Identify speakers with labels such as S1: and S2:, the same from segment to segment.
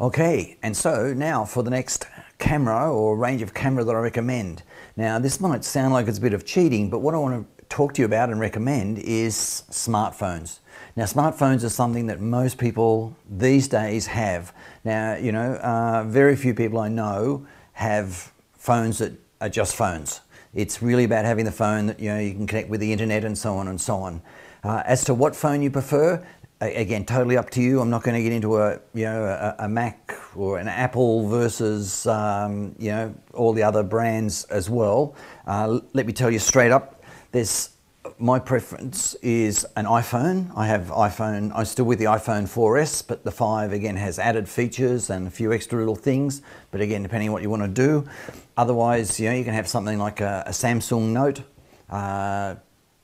S1: Okay, and so now for the next camera or range of camera that I recommend. Now this might sound like it's a bit of cheating, but what I want to talk to you about and recommend is smartphones. Now smartphones are something that most people these days have. Now, you know, uh, very few people I know have phones that are just phones. It's really about having the phone that, you know, you can connect with the internet and so on and so on. Uh, as to what phone you prefer, again, totally up to you. I'm not going to get into a you know a, a Mac or an Apple versus um, you know all the other brands as well. Uh, let me tell you straight up, there's my preference is an iPhone. I have iPhone. I'm still with the iPhone 4S, but the 5 again has added features and a few extra little things. But again, depending on what you want to do. Otherwise, you know, you can have something like a, a Samsung Note. Uh,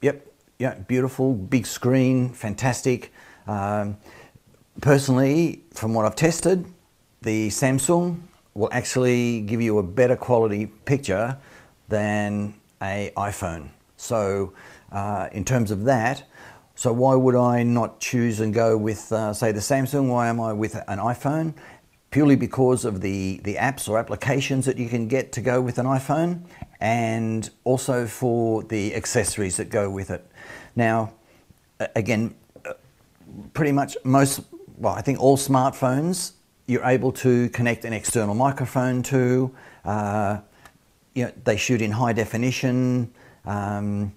S1: yep, yeah, beautiful, big screen, fantastic. Um, personally, from what I've tested, the Samsung will actually give you a better quality picture than a iPhone. So uh, in terms of that, so why would I not choose and go with, uh, say, the Samsung? Why am I with an iPhone? Purely because of the, the apps or applications that you can get to go with an iPhone and also for the accessories that go with it. Now, again, pretty much most, well, I think all smartphones, you're able to connect an external microphone to. Uh, you know, they shoot in high definition. Um,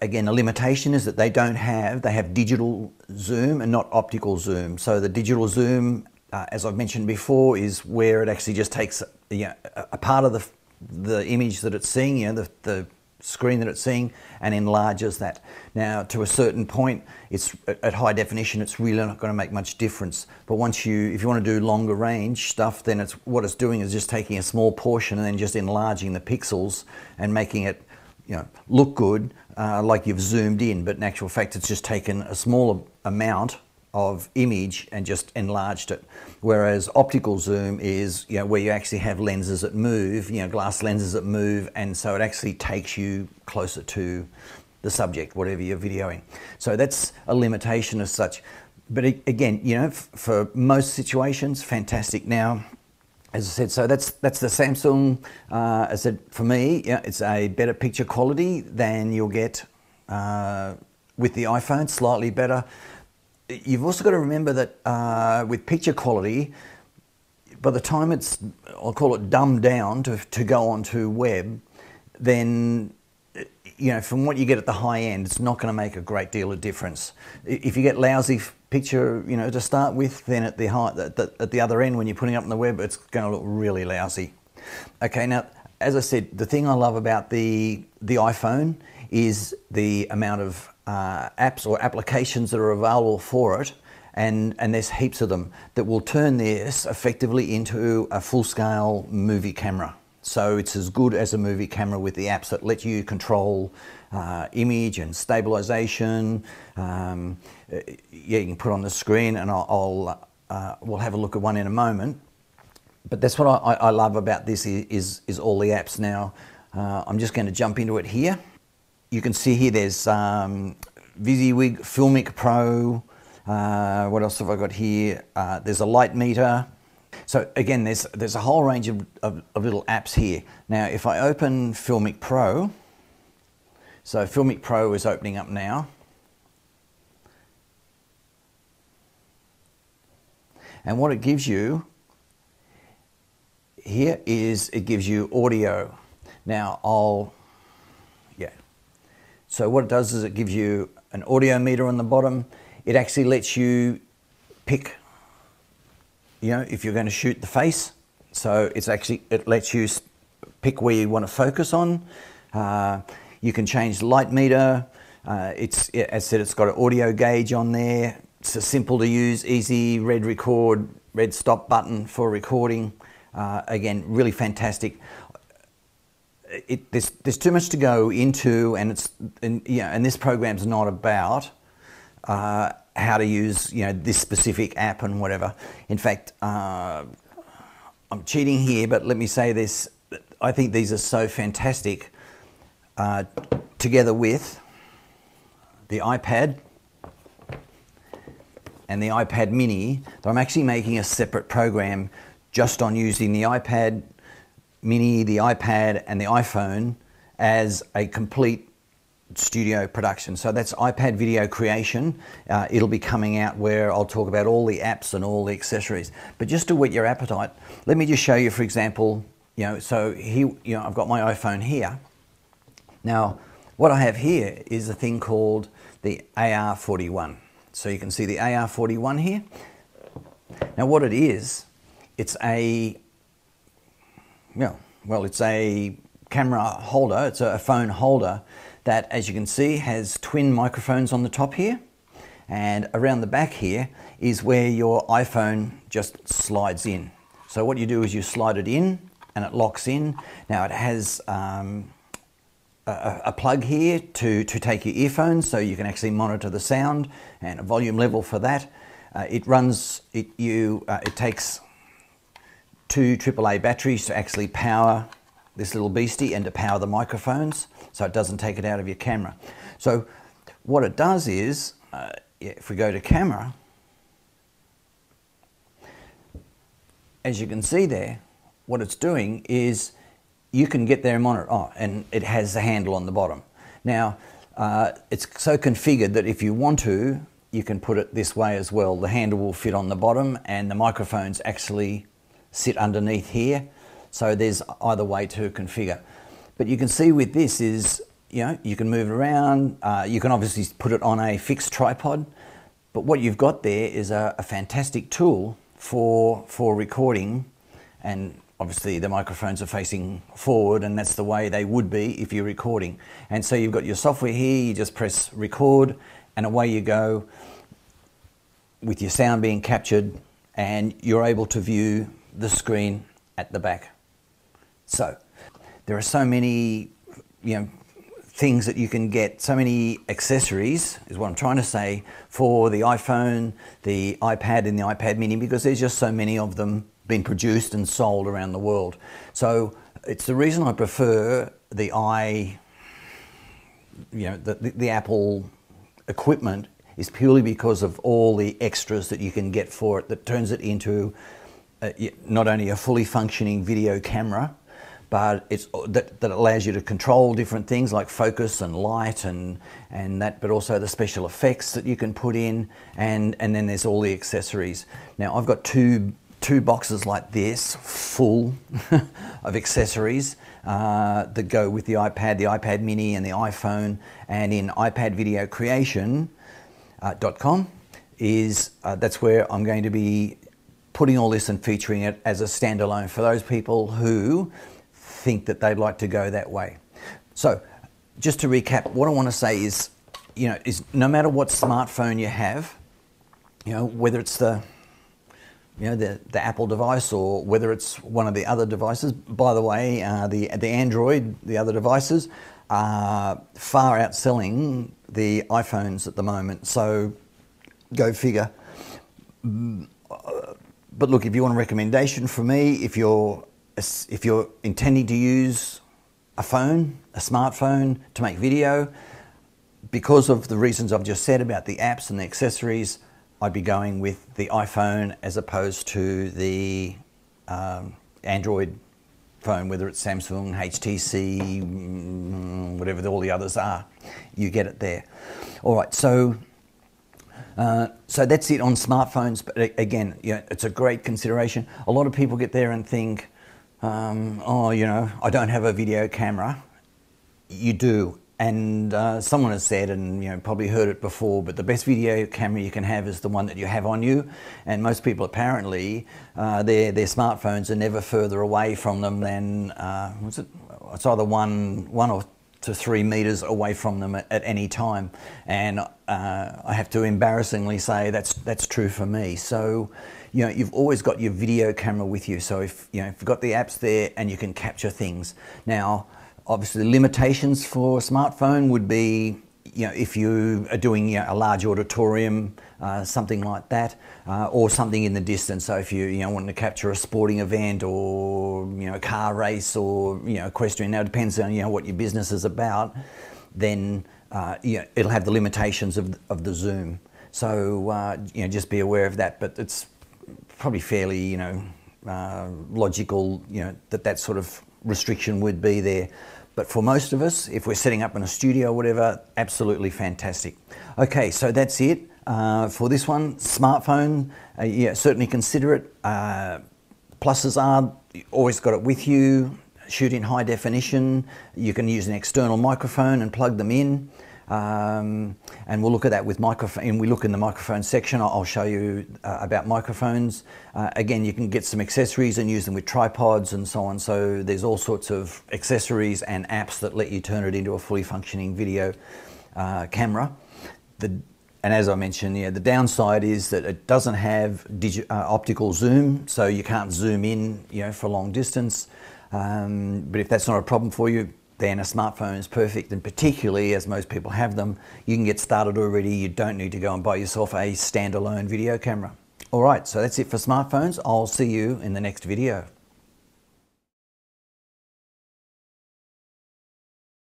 S1: again, a limitation is that they don't have, they have digital zoom and not optical zoom. So the digital zoom, uh, as I've mentioned before, is where it actually just takes you know, a part of the, the image that it's seeing, you know, the, the screen that it's seeing and enlarges that. Now, to a certain point, it's at high definition, it's really not going to make much difference. But once you, if you want to do longer range stuff, then it's what it's doing is just taking a small portion and then just enlarging the pixels and making it, you know, look good, uh, like you've zoomed in. But in actual fact, it's just taken a smaller amount of image and just enlarged it. Whereas optical zoom is you know, where you actually have lenses that move, you know, glass lenses that move, and so it actually takes you closer to the subject, whatever you're videoing. So that's a limitation as such. But again, you know, for most situations, fantastic. Now, as I said, so that's that's the Samsung. Uh, as I said, for me, yeah, it's a better picture quality than you'll get uh, with the iPhone, slightly better you've also got to remember that uh, with picture quality, by the time it's, I'll call it dumbed down to, to go onto web, then, you know, from what you get at the high end, it's not going to make a great deal of difference. If you get lousy picture, you know, to start with, then at the, high, the, at the other end, when you're putting up on the web, it's going to look really lousy. Okay, now, as I said, the thing I love about the, the iPhone is the amount of uh, apps or applications that are available for it, and, and there's heaps of them that will turn this effectively into a full-scale movie camera. So it's as good as a movie camera with the apps that let you control uh, image and stabilization. Um, yeah, you can put on the screen, and I'll, I'll uh, we'll have a look at one in a moment. But that's what I, I love about this is, is, is all the apps now. Uh, I'm just going to jump into it here you can see here there's um, VisiWig Filmic Pro. Uh, what else have I got here? Uh, there's a light meter. So again, there's, there's a whole range of, of, of, little apps here. Now, if I open Filmic Pro, so Filmic Pro is opening up now. And what it gives you here is it gives you audio. Now I'll so what it does is it gives you an audio meter on the bottom. It actually lets you pick, you know, if you're going to shoot the face. So it's actually, it lets you pick where you want to focus on. Uh, you can change the light meter. Uh, it's, as I said, it's got an audio gauge on there. It's a simple to use, easy red record, red stop button for recording. Uh, again, really fantastic it, there's, there's too much to go into, and it's and, and this program's not about uh, how to use you know this specific app and whatever. In fact, uh, I'm cheating here, but let me say this: I think these are so fantastic. Uh, together with the iPad and the iPad mini that I'm actually making a separate program just on using the iPad mini, the iPad, and the iPhone as a complete studio production. So that's iPad video creation. Uh, it'll be coming out where I'll talk about all the apps and all the accessories. But just to whet your appetite, let me just show you, for example, you know, so here, you know, I've got my iPhone here. Now, what I have here is a thing called the AR-4i. So you can see the AR-4i here. Now what it is, it's a, yeah, well, it's a camera holder, it's a phone holder that, as you can see, has twin microphones on the top here. And around the back here is where your iPhone just slides in. So what you do is you slide it in and it locks in. Now it has um, a, a, plug here to, to take your earphones so you can actually monitor the sound and a volume level for that. Uh, it runs, it, you, uh, it takes two AAA batteries to actually power this little beastie and to power the microphones so it doesn't take it out of your camera. So what it does is, uh, if we go to camera, as you can see there, what it's doing is you can get there and monitor. Oh, and it has a handle on the bottom. Now, uh, it's so configured that if you want to, you can put it this way as well. The handle will fit on the bottom and the microphones actually sit underneath here. So there's either way to configure. But you can see with this is, you know, you can move it around. Uh, you can obviously put it on a fixed tripod. But what you've got there is a, a fantastic tool for, for recording and obviously the microphones are facing forward and that's the way they would be if you're recording. And so you've got your software here, you just press record and away you go with your sound being captured and you're able to view the screen at the back. So there are so many you know things that you can get, so many accessories is what I'm trying to say for the iPhone, the iPad and the iPad mini because there's just so many of them being produced and sold around the world. So it's the reason I prefer the i, you know, the, the, the Apple equipment is purely because of all the extras that you can get for it that turns it into not only a fully functioning video camera, but it's that, that allows you to control different things like focus and light and and that but also the special effects that you can put in and and then there's all the accessories. Now I've got two two boxes like this full of accessories uh, that go with the iPad, the iPad mini and the iPhone. And in iPadVideoCreation.com uh, is uh, that's where I'm going to be putting all this and featuring it as a standalone for those people who think that they'd like to go that way. So just to recap, what I want to say is, you know, is no matter what smartphone you have, you know, whether it's the you know, the, the Apple device or whether it's one of the other devices. By the way, uh, the, the Android, the other devices, are far outselling the iPhones at the moment. So go figure. But look, if you want a recommendation from me, if you're, if you're intending to use a phone, a smartphone to make video, because of the reasons I've just said about the apps and the accessories, I'd be going with the iPhone as opposed to the um, Android phone, whether it's Samsung, HTC, mm, whatever all the others are. You get it there. All right, so uh, so that's it on smartphones. But again, you know, it's a great consideration. A lot of people get there and think, um, oh, you know, I don't have a video camera. You do, and uh, someone has said, and you know, probably heard it before, but the best video camera you can have is the one that you have on you. And most people apparently, uh, their their smartphones are never further away from them than uh, what's it? It's either one one or to three meters away from them at, at any time. And uh, I have to embarrassingly say that's that's true for me. So you know, you've always got your video camera with you. So if you know, if you've got the apps there and you can capture things. Now, Obviously, the limitations for a smartphone would be, you know, if you are doing you know, a large auditorium, uh, something like that, uh, or something in the distance. So if you, you know, want to capture a sporting event or, you know, a car race or, you know, equestrian, now it depends on, you know, what your business is about, then, uh, you know, it'll have the limitations of, of the zoom. So uh, you know, just be aware of that. But it's probably fairly, you know, uh, logical, you know, that that sort of restriction would be there. But for most of us, if we're setting up in a studio or whatever, absolutely fantastic. Okay, so that's it uh, for this one. Smartphone, uh, yeah, certainly consider it. Uh, pluses are always got it with you. Shoot in high definition. You can use an external microphone and plug them in. Um, and we'll look at that with microphone. We look in the microphone section. I'll show you uh, about microphones. Uh, again, you can get some accessories and use them with tripods and so on. So there's all sorts of accessories and apps that let you turn it into a fully functioning video uh, camera. The, and as I mentioned, yeah, the downside is that it doesn't have uh, optical zoom, so you can't zoom in, you know, for long distance. Um, but if that's not a problem for you, then a smartphone is perfect. And particularly as most people have them, you can get started already. You don't need to go and buy yourself a standalone video camera. All right, so that's it for smartphones. I'll see you in the next video.